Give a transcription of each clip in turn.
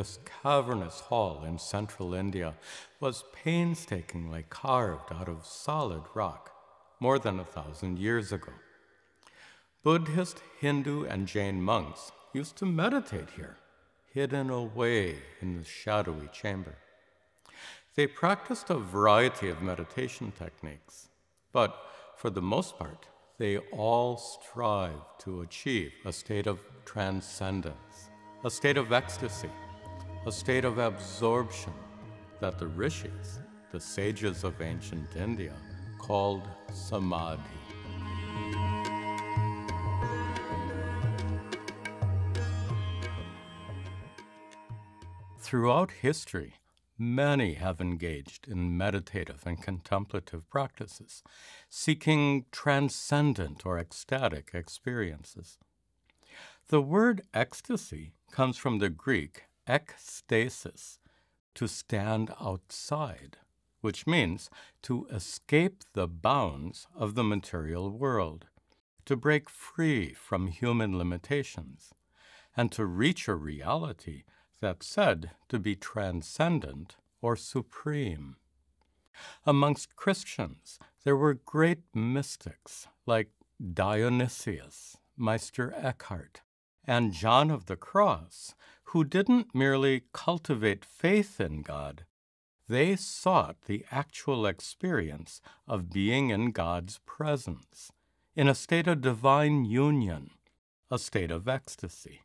this cavernous hall in central India was painstakingly carved out of solid rock more than a thousand years ago. Buddhist, Hindu, and Jain monks used to meditate here, hidden away in the shadowy chamber. They practiced a variety of meditation techniques, but for the most part, they all strive to achieve a state of transcendence, a state of ecstasy, a state of absorption that the rishis, the sages of ancient India, called samadhi. Throughout history, many have engaged in meditative and contemplative practices, seeking transcendent or ecstatic experiences. The word ecstasy comes from the Greek ekstasis, to stand outside, which means to escape the bounds of the material world, to break free from human limitations, and to reach a reality that's said to be transcendent or supreme. Amongst Christians, there were great mystics like Dionysius, Meister Eckhart, and John of the Cross, who didn't merely cultivate faith in God, they sought the actual experience of being in God's presence, in a state of divine union, a state of ecstasy.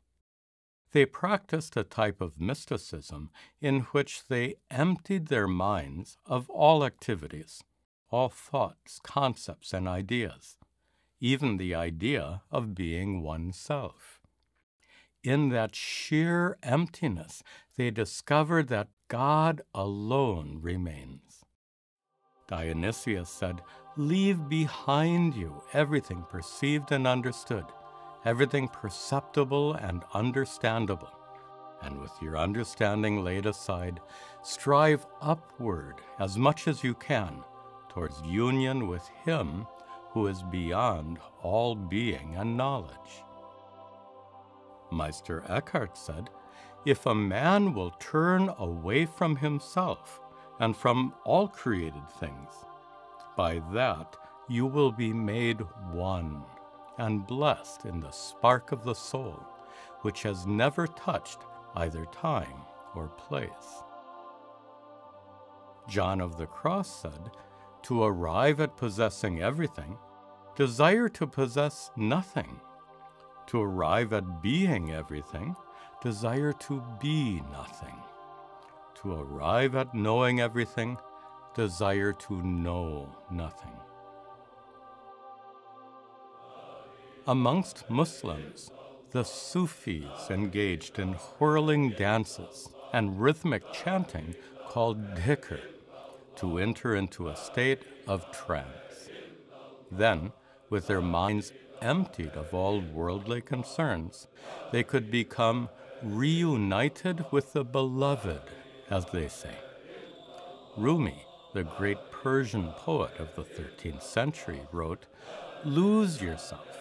They practiced a type of mysticism in which they emptied their minds of all activities, all thoughts, concepts, and ideas, even the idea of being oneself. In that sheer emptiness, they discovered that God alone remains. Dionysius said, Leave behind you everything perceived and understood everything perceptible and understandable. And with your understanding laid aside, strive upward as much as you can towards union with Him who is beyond all being and knowledge. Meister Eckhart said, If a man will turn away from himself and from all created things, by that you will be made one and blessed in the spark of the soul, which has never touched either time or place. John of the Cross said, To arrive at possessing everything, desire to possess nothing. To arrive at being everything, desire to be nothing. To arrive at knowing everything, desire to know nothing. Amongst Muslims, the Sufis engaged in whirling dances and rhythmic chanting called dhikr to enter into a state of trance. Then, with their minds emptied of all worldly concerns, they could become reunited with the beloved, as they say. Rumi, the great Persian poet of the 13th century, wrote, Lose yourself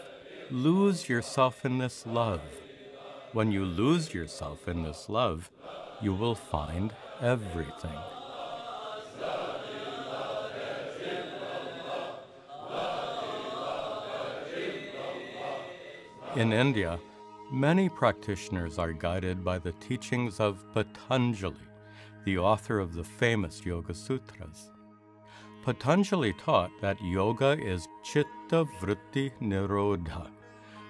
lose yourself in this love. When you lose yourself in this love, you will find everything. In India, many practitioners are guided by the teachings of Patanjali, the author of the famous Yoga Sutras. Patanjali taught that yoga is chitta vritti nirodha,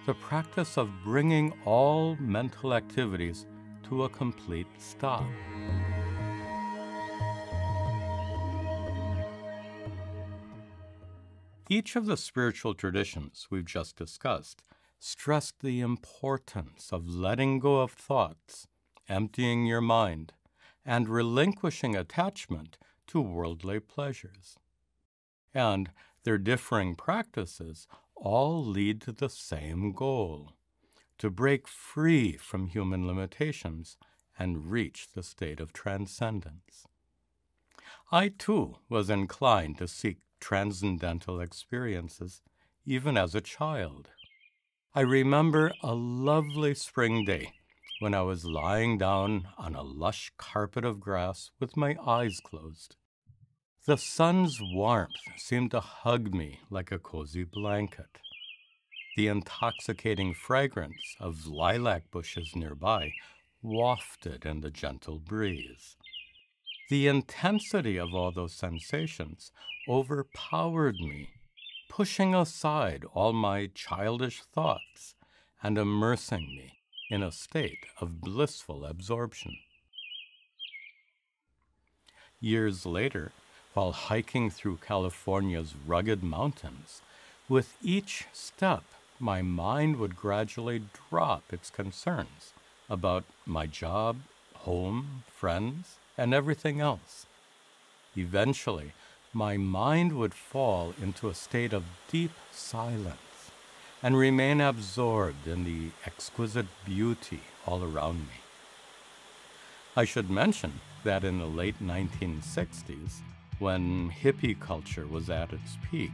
the practice of bringing all mental activities to a complete stop. Each of the spiritual traditions we've just discussed stressed the importance of letting go of thoughts, emptying your mind, and relinquishing attachment to worldly pleasures and their differing practices all lead to the same goal to break free from human limitations and reach the state of transcendence. I too was inclined to seek transcendental experiences even as a child. I remember a lovely spring day when I was lying down on a lush carpet of grass with my eyes closed. The sun's warmth seemed to hug me like a cozy blanket. The intoxicating fragrance of lilac bushes nearby wafted in the gentle breeze. The intensity of all those sensations overpowered me, pushing aside all my childish thoughts and immersing me in a state of blissful absorption. Years later, while hiking through California's rugged mountains, with each step, my mind would gradually drop its concerns about my job, home, friends, and everything else. Eventually, my mind would fall into a state of deep silence and remain absorbed in the exquisite beauty all around me. I should mention that in the late 1960s, when hippie culture was at its peak,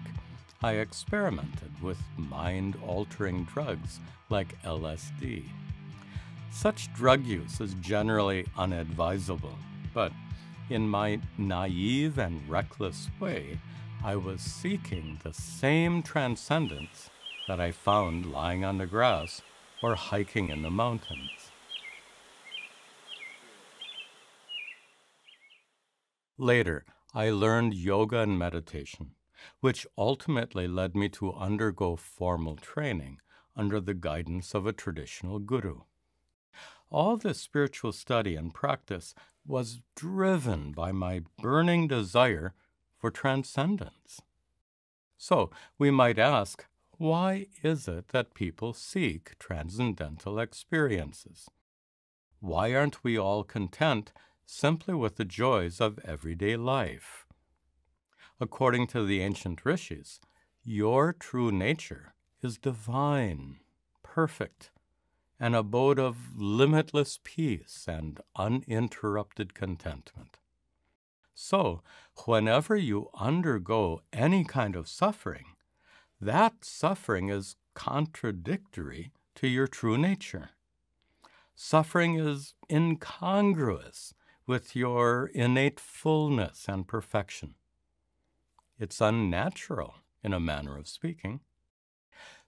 I experimented with mind altering drugs like LSD. Such drug use is generally unadvisable, but in my naive and reckless way, I was seeking the same transcendence that I found lying on the grass or hiking in the mountains. Later, I learned yoga and meditation, which ultimately led me to undergo formal training under the guidance of a traditional guru. All this spiritual study and practice was driven by my burning desire for transcendence. So we might ask, why is it that people seek transcendental experiences? Why aren't we all content simply with the joys of everyday life. According to the ancient rishis, your true nature is divine, perfect, an abode of limitless peace and uninterrupted contentment. So, whenever you undergo any kind of suffering, that suffering is contradictory to your true nature. Suffering is incongruous with your innate fullness and perfection. It's unnatural, in a manner of speaking.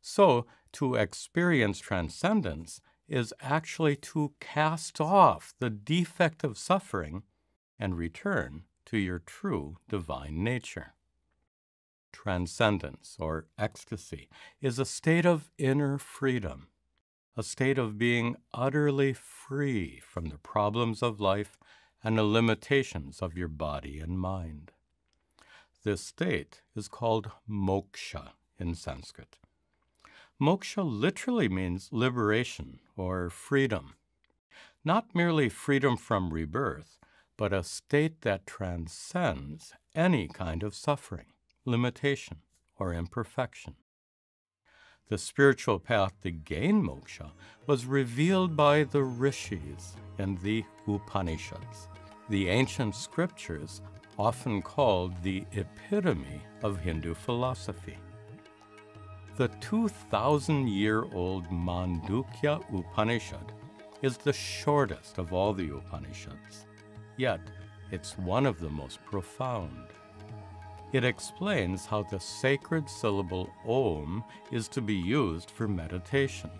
So, to experience transcendence is actually to cast off the defect of suffering and return to your true divine nature. Transcendence, or ecstasy, is a state of inner freedom, a state of being utterly free from the problems of life and the limitations of your body and mind. This state is called moksha in Sanskrit. Moksha literally means liberation or freedom, not merely freedom from rebirth, but a state that transcends any kind of suffering, limitation, or imperfection. The spiritual path to gain moksha was revealed by the rishis in the Upanishads the ancient scriptures often called the epitome of Hindu philosophy. The 2,000 year old Mandukya Upanishad is the shortest of all the Upanishads, yet it's one of the most profound. It explains how the sacred syllable Om is to be used for meditation.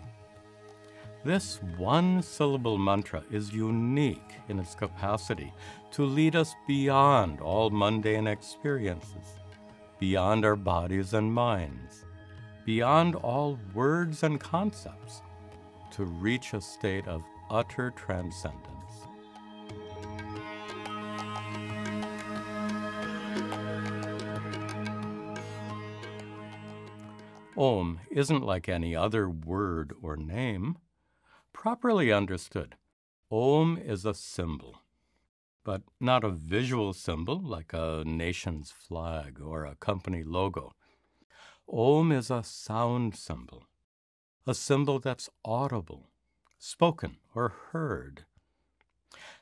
This one syllable mantra is unique in its capacity to lead us beyond all mundane experiences, beyond our bodies and minds, beyond all words and concepts, to reach a state of utter transcendence. Om isn't like any other word or name. Properly understood, Om is a symbol, but not a visual symbol like a nation's flag or a company logo. Om is a sound symbol, a symbol that's audible, spoken, or heard.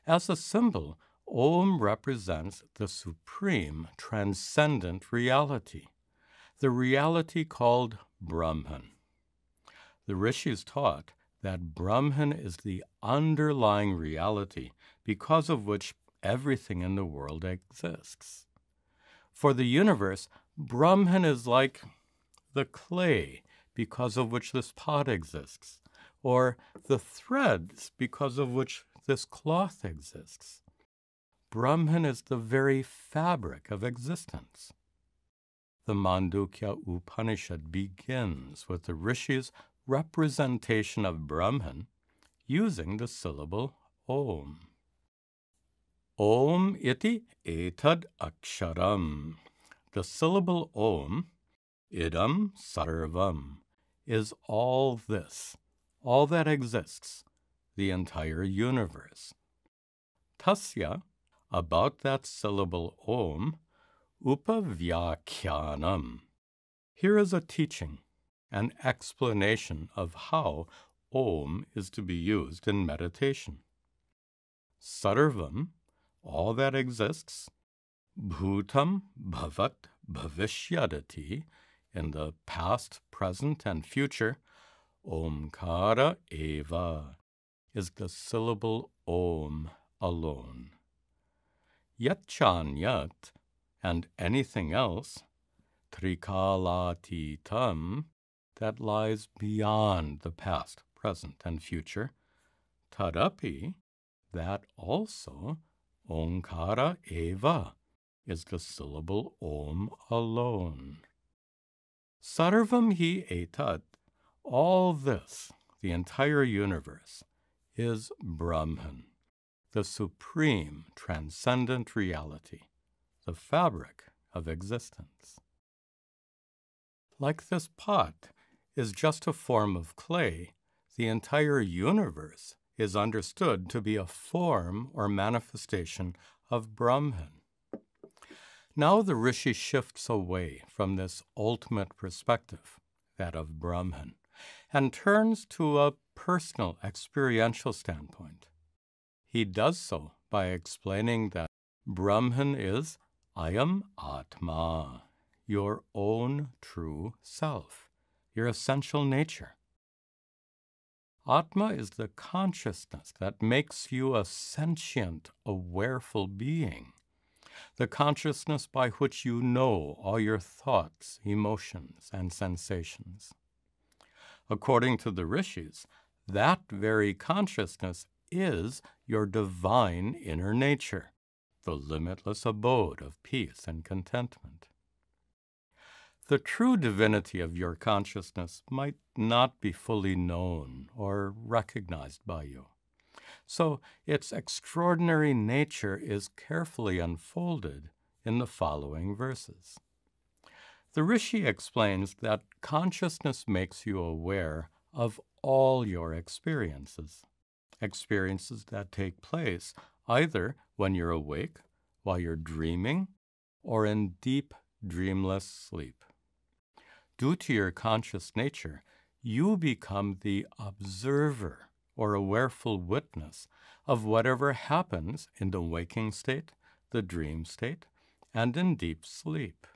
As a symbol, Om represents the supreme, transcendent reality, the reality called Brahman. The rishis taught that Brahman is the underlying reality because of which everything in the world exists. For the universe, Brahman is like the clay because of which this pot exists, or the threads because of which this cloth exists. Brahman is the very fabric of existence. The Mandukya Upanishad begins with the Rishi's representation of Brahman using the syllable Om. Om iti etad aksharam. The syllable Om, idam sarvam, is all this, all that exists, the entire universe. Tasya, about that syllable Om, Upavyakyanam. Here is a teaching, an explanation of how Om is to be used in meditation. Sarvam, all that exists, Bhutam Bhavat Bhavishyadati, in the past, present, and future, Omkara Eva, is the syllable Om alone. Yat and anything else, Trikalatitam, that lies beyond the past, present, and future, Tadapi, that also, Omkara Eva, is the syllable Om alone. Sarvam hi etat, all this, the entire universe, is Brahman the supreme transcendent reality, the fabric of existence. Like this pot is just a form of clay, the entire universe is understood to be a form or manifestation of Brahman. Now the Rishi shifts away from this ultimate perspective, that of Brahman, and turns to a personal experiential standpoint. He does so by explaining that Brahman is Ayam Atma, your own true self, your essential nature. Atma is the consciousness that makes you a sentient, awareful being, the consciousness by which you know all your thoughts, emotions, and sensations. According to the rishis, that very consciousness is your divine inner nature, the limitless abode of peace and contentment. The true divinity of your consciousness might not be fully known or recognized by you. So its extraordinary nature is carefully unfolded in the following verses. The Rishi explains that consciousness makes you aware of all your experiences experiences that take place either when you're awake, while you're dreaming, or in deep, dreamless sleep. Due to your conscious nature, you become the observer or awareful witness of whatever happens in the waking state, the dream state, and in deep sleep.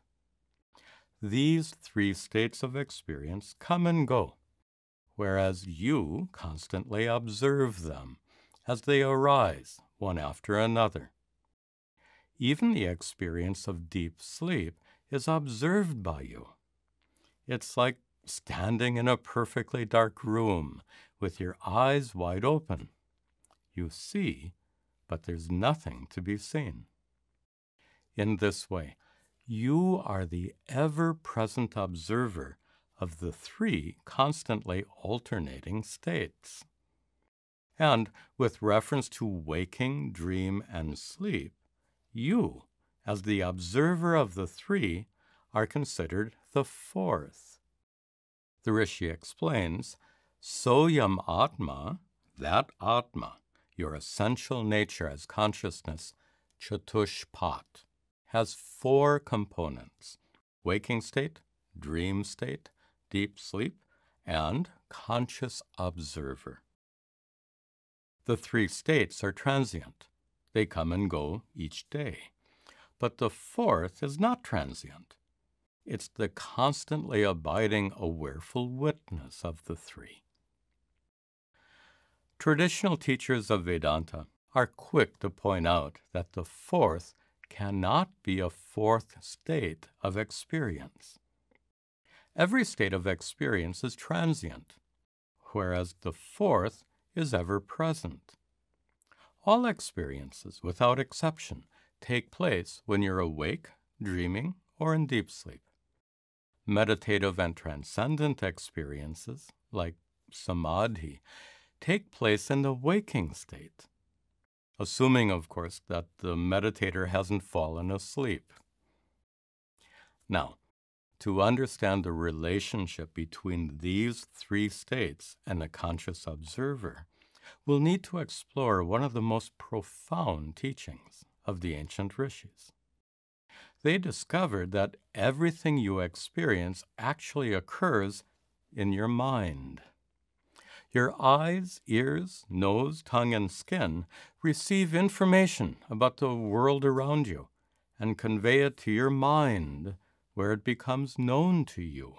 These three states of experience come and go whereas you constantly observe them as they arise one after another. Even the experience of deep sleep is observed by you. It's like standing in a perfectly dark room with your eyes wide open. You see, but there's nothing to be seen. In this way, you are the ever present observer of the three constantly alternating states. And with reference to waking, dream, and sleep, you, as the observer of the three, are considered the fourth. The Rishi explains, Soyam Atma, that Atma, your essential nature as consciousness, Chatushpat, has four components waking state, dream state, deep sleep, and conscious observer. The three states are transient. They come and go each day. But the fourth is not transient. It's the constantly abiding awareful witness of the three. Traditional teachers of Vedanta are quick to point out that the fourth cannot be a fourth state of experience. Every state of experience is transient, whereas the fourth is ever present. All experiences, without exception, take place when you're awake, dreaming, or in deep sleep. Meditative and transcendent experiences, like samadhi, take place in the waking state, assuming, of course, that the meditator hasn't fallen asleep. Now, to understand the relationship between these three states and the conscious observer, we'll need to explore one of the most profound teachings of the ancient rishis. They discovered that everything you experience actually occurs in your mind. Your eyes, ears, nose, tongue, and skin receive information about the world around you and convey it to your mind where it becomes known to you,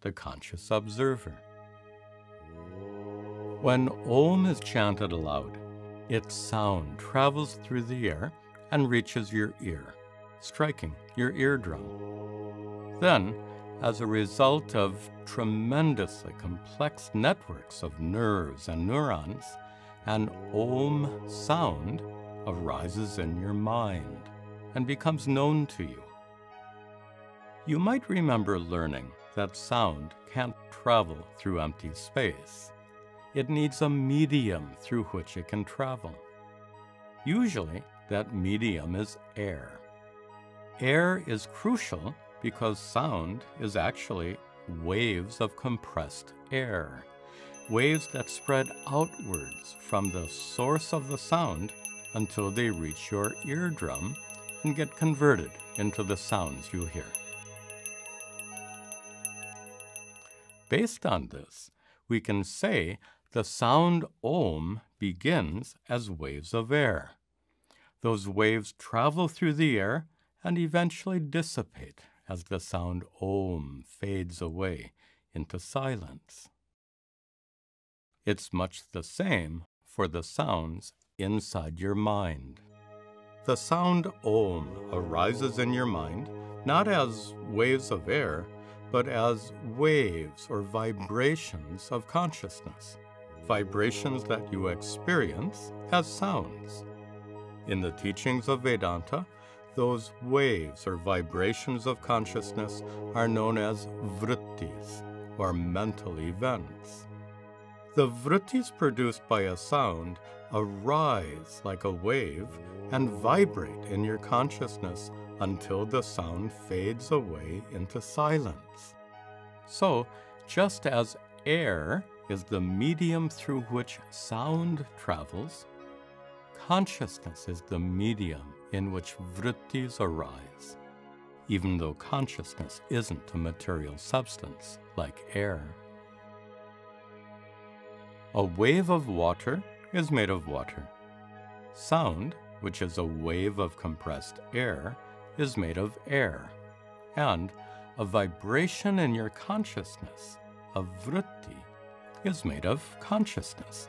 the conscious observer. When Om is chanted aloud, its sound travels through the air and reaches your ear, striking your eardrum. Then, as a result of tremendously complex networks of nerves and neurons, an Om sound arises in your mind and becomes known to you. You might remember learning that sound can't travel through empty space. It needs a medium through which it can travel. Usually, that medium is air. Air is crucial because sound is actually waves of compressed air, waves that spread outwards from the source of the sound until they reach your eardrum and get converted into the sounds you hear. Based on this, we can say the sound Om begins as waves of air. Those waves travel through the air and eventually dissipate as the sound Om fades away into silence. It's much the same for the sounds inside your mind. The sound Om arises in your mind not as waves of air, but as waves or vibrations of consciousness, vibrations that you experience as sounds. In the teachings of Vedanta, those waves or vibrations of consciousness are known as vrittis, or mental events. The vrittis produced by a sound arise like a wave and vibrate in your consciousness until the sound fades away into silence. So, just as air is the medium through which sound travels, consciousness is the medium in which vrittis arise, even though consciousness isn't a material substance like air. A wave of water is made of water. Sound, which is a wave of compressed air, is made of air, and a vibration in your consciousness, a vritti, is made of consciousness.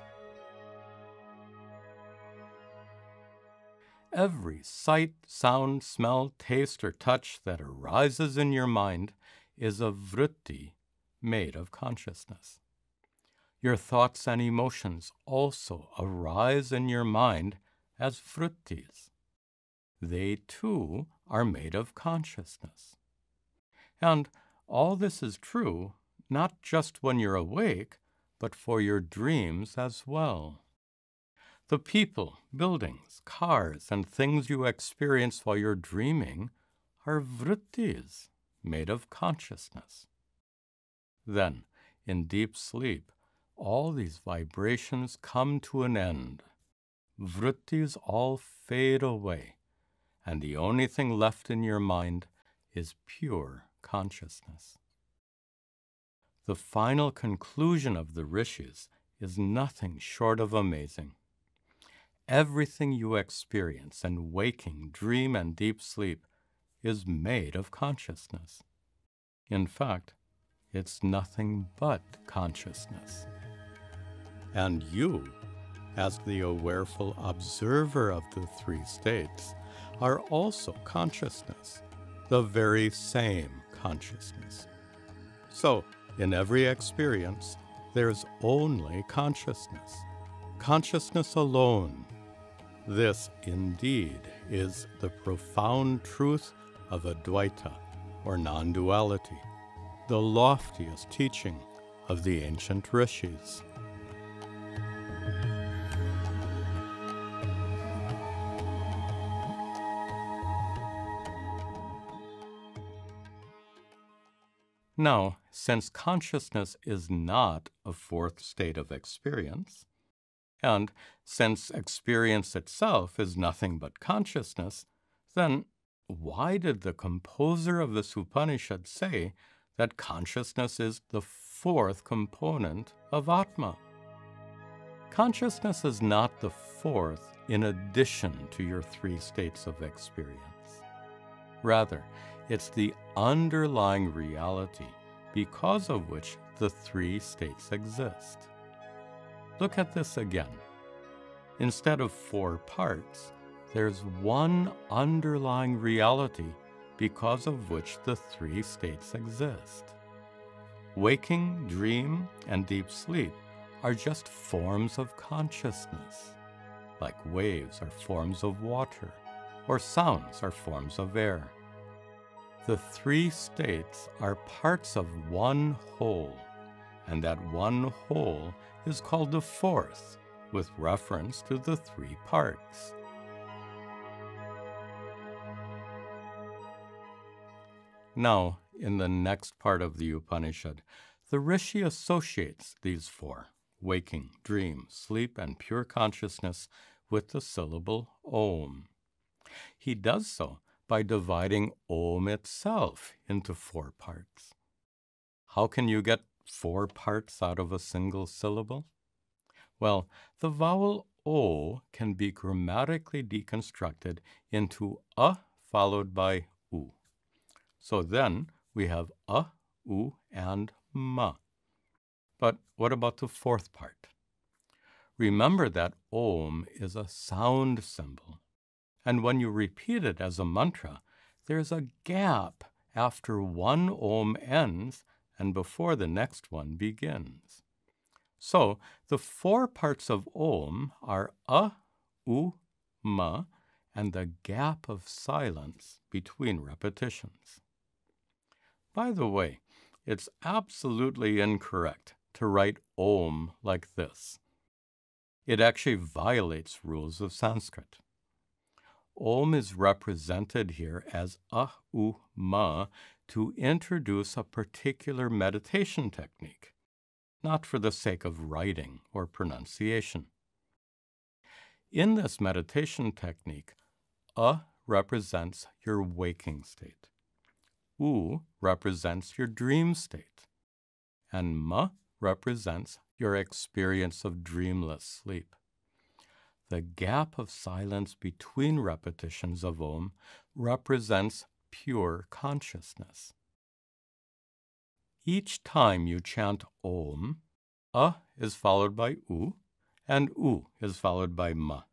Every sight, sound, smell, taste, or touch that arises in your mind is a vritti made of consciousness. Your thoughts and emotions also arise in your mind as vrittis. They too are made of consciousness. And all this is true not just when you're awake, but for your dreams as well. The people, buildings, cars, and things you experience while you're dreaming are vrittis made of consciousness. Then, in deep sleep, all these vibrations come to an end. Vrittis all fade away, and the only thing left in your mind is pure consciousness. The final conclusion of the rishis is nothing short of amazing. Everything you experience in waking, dream, and deep sleep is made of consciousness. In fact, it's nothing but consciousness. And you as the awareful observer of the three states, are also consciousness, the very same consciousness. So, in every experience, there's only consciousness, consciousness alone. This, indeed, is the profound truth of Advaita, or non duality, the loftiest teaching of the ancient rishis. Now, since consciousness is not a fourth state of experience, and since experience itself is nothing but consciousness, then why did the composer of this Upanishad say that consciousness is the fourth component of Atma? Consciousness is not the fourth in addition to your three states of experience. Rather, it's the underlying reality because of which the three states exist. Look at this again. Instead of four parts, there's one underlying reality because of which the three states exist. Waking, dream, and deep sleep are just forms of consciousness, like waves are forms of water, or sounds are forms of air. The three states are parts of one whole, and that one whole is called the fourth, with reference to the three parts. Now, in the next part of the Upanishad, the Rishi associates these four waking, dream, sleep, and pure consciousness with the syllable Om. He does so by dividing Om itself into four parts. How can you get four parts out of a single syllable? Well, the vowel O can be grammatically deconstructed into A followed by U. So then we have A, U, and Ma. But what about the fourth part? Remember that Om is a sound symbol, and when you repeat it as a mantra, there's a gap after one Om ends and before the next one begins. So the four parts of Om are A, U, Ma, and the gap of silence between repetitions. By the way, it's absolutely incorrect to write Om like this. It actually violates rules of Sanskrit. Om is represented here as Ah U Ma to introduce a particular meditation technique, not for the sake of writing or pronunciation. In this meditation technique, A represents your waking state. U represents your dream state, and Ma represents your experience of dreamless sleep. The gap of silence between repetitions of Om represents pure consciousness. Each time you chant Om, A is followed by U, and U is followed by Ma.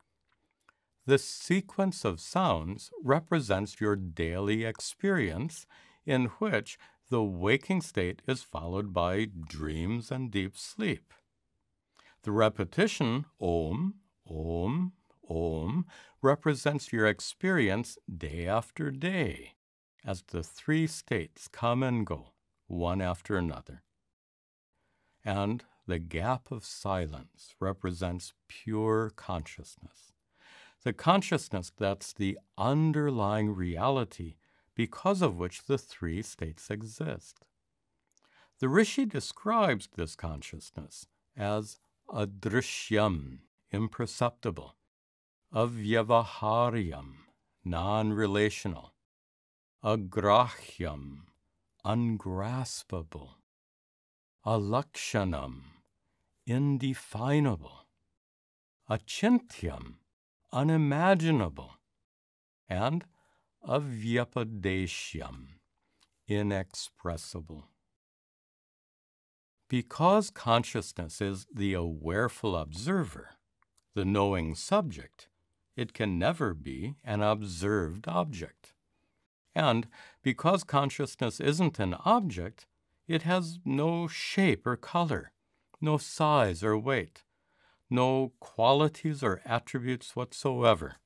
This sequence of sounds represents your daily experience in which the waking state is followed by dreams and deep sleep. The repetition, Om, Om, Om, represents your experience day after day as the three states come and go, one after another. And the gap of silence represents pure consciousness, the consciousness that's the underlying reality because of which the three states exist. The Rishi describes this consciousness as adrishyam, imperceptible, avyavaharyam, non relational, agrahyam, ungraspable, alakshanam, indefinable, achintyam, unimaginable, and avyapadeshyam, inexpressible. Because consciousness is the awareful observer, the knowing subject, it can never be an observed object. And because consciousness isn't an object, it has no shape or color, no size or weight, no qualities or attributes whatsoever.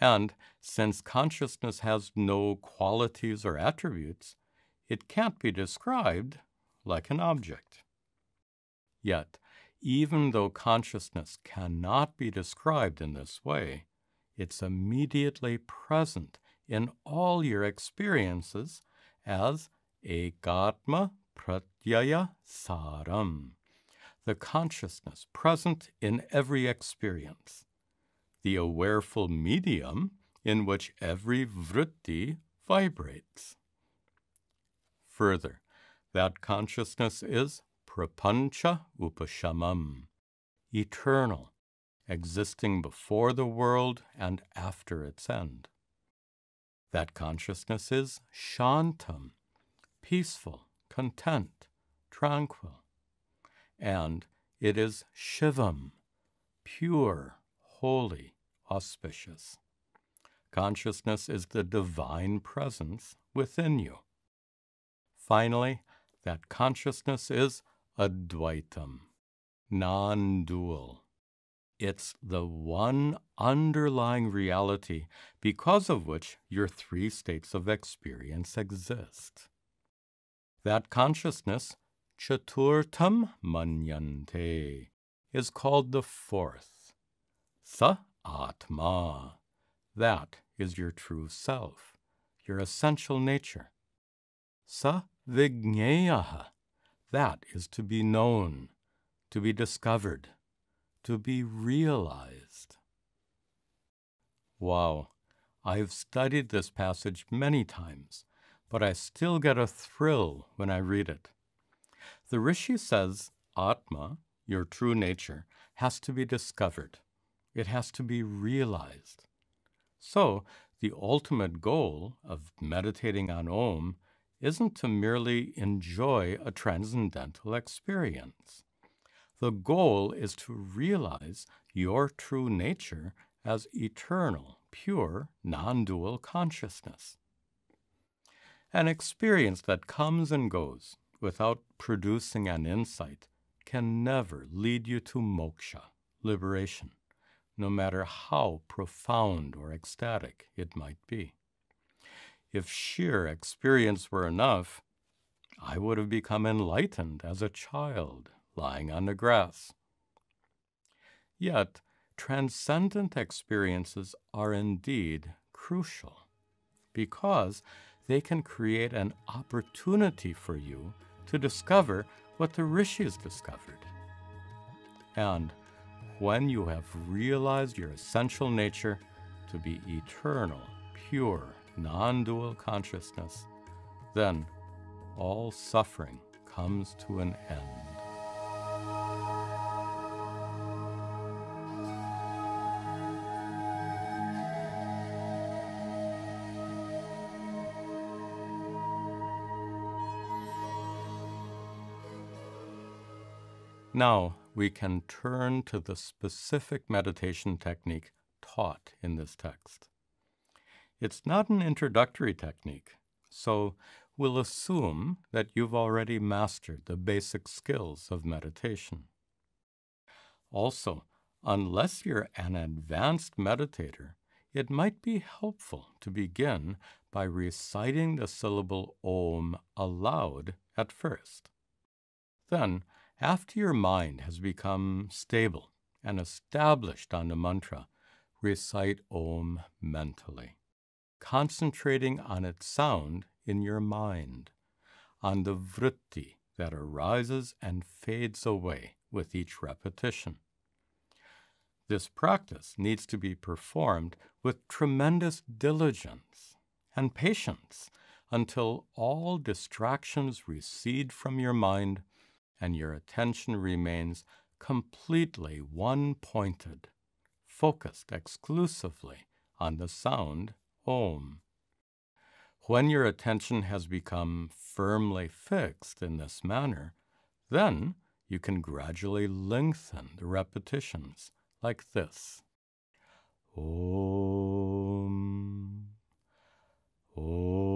And since consciousness has no qualities or attributes, it can't be described like an object. Yet, even though consciousness cannot be described in this way, it's immediately present in all your experiences as ekatma pratyaya saram, the consciousness present in every experience, the awareful medium in which every vritti vibrates. Further, that consciousness is prapancha upashamam, eternal, existing before the world and after its end. That consciousness is shantam, peaceful, content, tranquil. And it is shivam, pure, holy, auspicious. Consciousness is the divine presence within you. Finally, that consciousness is Advaitam, non dual. It's the one underlying reality because of which your three states of experience exist. That consciousness, Chaturtam Manyante, is called the fourth. Sa Atma. That is your true self, your essential nature. Sa Vigneyaha. That is to be known, to be discovered, to be realized. Wow, I've studied this passage many times, but I still get a thrill when I read it. The Rishi says Atma, your true nature, has to be discovered. It has to be realized. So, the ultimate goal of meditating on Om isn't to merely enjoy a transcendental experience. The goal is to realize your true nature as eternal, pure, non dual consciousness. An experience that comes and goes without producing an insight can never lead you to moksha, liberation, no matter how profound or ecstatic it might be. If sheer experience were enough, I would have become enlightened as a child lying on the grass. Yet, transcendent experiences are indeed crucial because they can create an opportunity for you to discover what the rishis discovered. And when you have realized your essential nature to be eternal, pure, non dual consciousness, then all suffering comes to an end. Now we can turn to the specific meditation technique taught in this text. It's not an introductory technique, so we'll assume that you've already mastered the basic skills of meditation. Also, unless you're an advanced meditator, it might be helpful to begin by reciting the syllable Om aloud at first. Then, after your mind has become stable and established on the mantra, recite Om mentally concentrating on its sound in your mind, on the vritti that arises and fades away with each repetition. This practice needs to be performed with tremendous diligence and patience until all distractions recede from your mind and your attention remains completely one pointed, focused exclusively on the sound Om. When your attention has become firmly fixed in this manner, then you can gradually lengthen the repetitions like this Om. Om.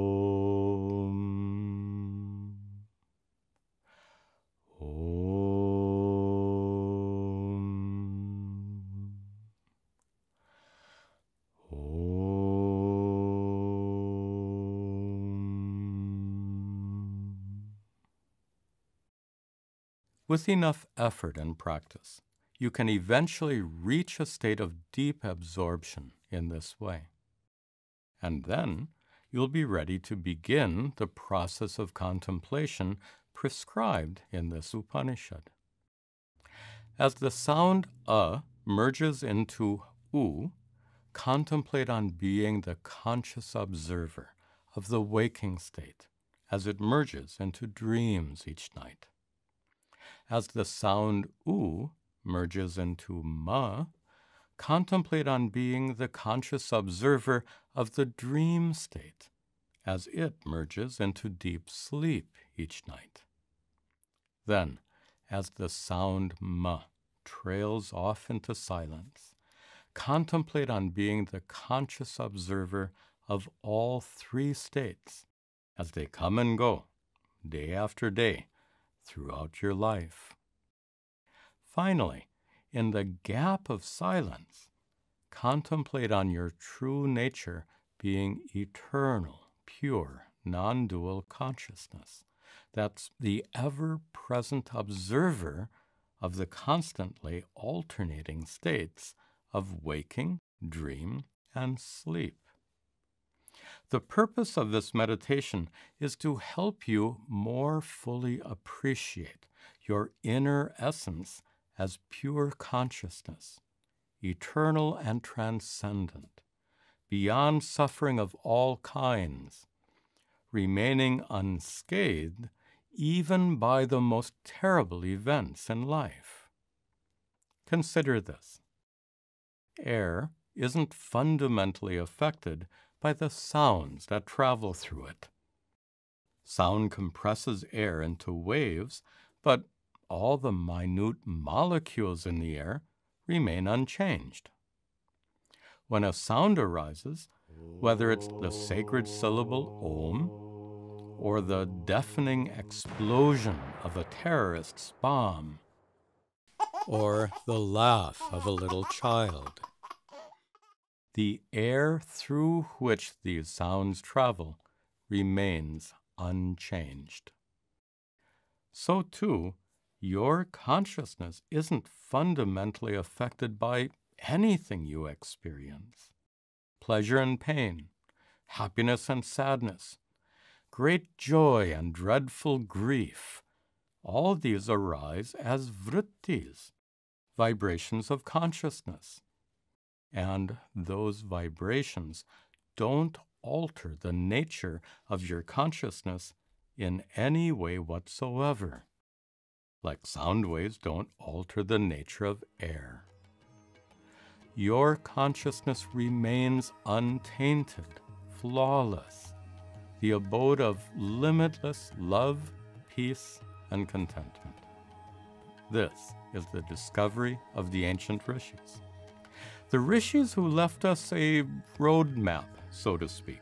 With enough effort and practice, you can eventually reach a state of deep absorption in this way. And then you'll be ready to begin the process of contemplation prescribed in this Upanishad. As the sound a merges into u, contemplate on being the conscious observer of the waking state as it merges into dreams each night. As the sound u merges into ma, contemplate on being the conscious observer of the dream state as it merges into deep sleep each night. Then, as the sound ma trails off into silence, contemplate on being the conscious observer of all three states as they come and go, day after day, throughout your life. Finally, in the gap of silence, contemplate on your true nature being eternal, pure, non dual consciousness. That's the ever present observer of the constantly alternating states of waking, dream, and sleep. The purpose of this meditation is to help you more fully appreciate your inner essence as pure consciousness, eternal and transcendent, beyond suffering of all kinds, remaining unscathed even by the most terrible events in life. Consider this air isn't fundamentally affected by the sounds that travel through it. Sound compresses air into waves, but all the minute molecules in the air remain unchanged. When a sound arises, whether it's the sacred syllable Om or the deafening explosion of a terrorist's bomb, or the laugh of a little child. The air through which these sounds travel remains unchanged. So, too, your consciousness isn't fundamentally affected by anything you experience pleasure and pain, happiness and sadness, great joy and dreadful grief. All these arise as vrittis, vibrations of consciousness. And those vibrations don't alter the nature of your consciousness in any way whatsoever like sound waves don't alter the nature of air. Your consciousness remains untainted, flawless, the abode of limitless love, peace, and contentment. This is the discovery of the ancient rishis. The rishis who left us a roadmap, so to speak,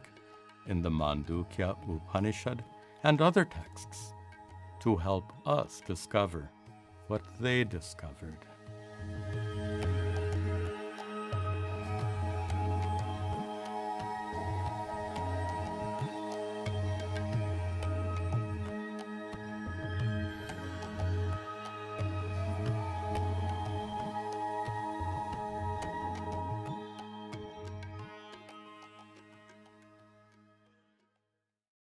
in the Mandukya Upanishad and other texts to help us discover what they discovered.